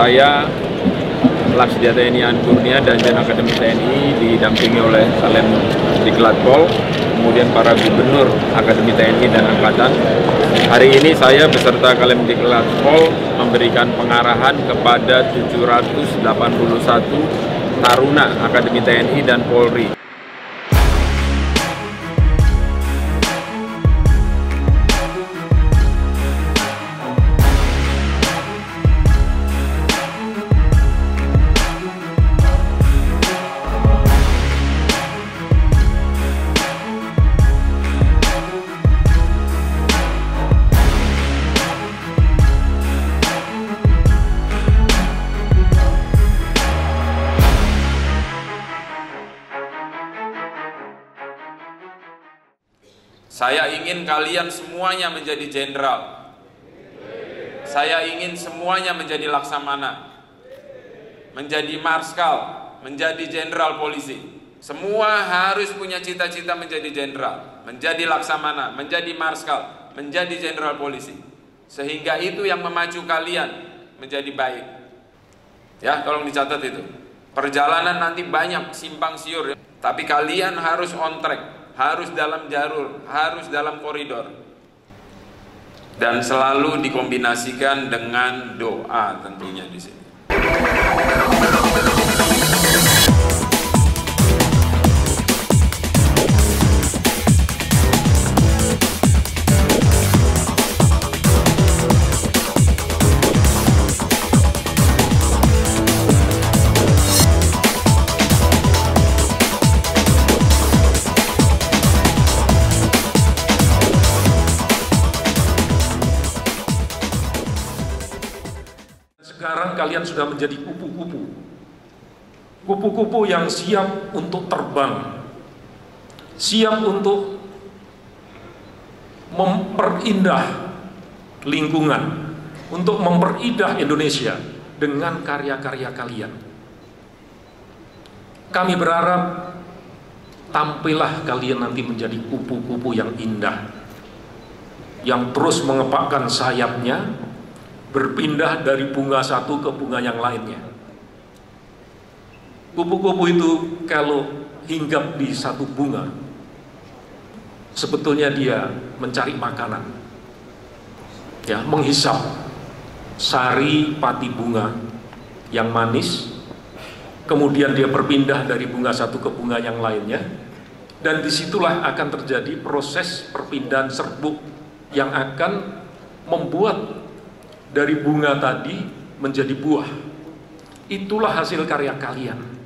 saya Laksdia TNI An Kurnia dan Jen Akademi TNI didampingi oleh Salem Diklat Pol, kemudian para gubernur Akademi TNI dan Angkatan. Hari ini saya beserta Kalem Diklat Pol memberikan pengarahan kepada 781 taruna Akademi TNI dan Polri. Saya ingin kalian semuanya menjadi jenderal. Saya ingin semuanya menjadi laksamana. Menjadi marskal, menjadi jenderal polisi. Semua harus punya cita-cita menjadi jenderal, menjadi laksamana, menjadi marskal, menjadi jenderal polisi. Sehingga itu yang memacu kalian menjadi baik. Ya, tolong dicatat itu. Perjalanan nanti banyak simpang siur, tapi kalian harus on track harus dalam jalur, harus dalam koridor. Dan selalu dikombinasikan dengan doa tentunya di sini. Kalian sudah menjadi kupu-kupu. Kupu-kupu yang siap untuk terbang. Siap untuk memperindah lingkungan. Untuk memperindah Indonesia dengan karya-karya kalian. Kami berharap tampillah kalian nanti menjadi kupu-kupu yang indah. Yang terus mengepakkan sayapnya berpindah dari bunga satu ke bunga yang lainnya. Kupu-kupu itu kalau hinggap di satu bunga, sebetulnya dia mencari makanan, ya menghisap sari pati bunga yang manis, kemudian dia berpindah dari bunga satu ke bunga yang lainnya, dan di situlah akan terjadi proses perpindahan serbuk yang akan membuat dari bunga tadi menjadi buah. Itulah hasil karya kalian.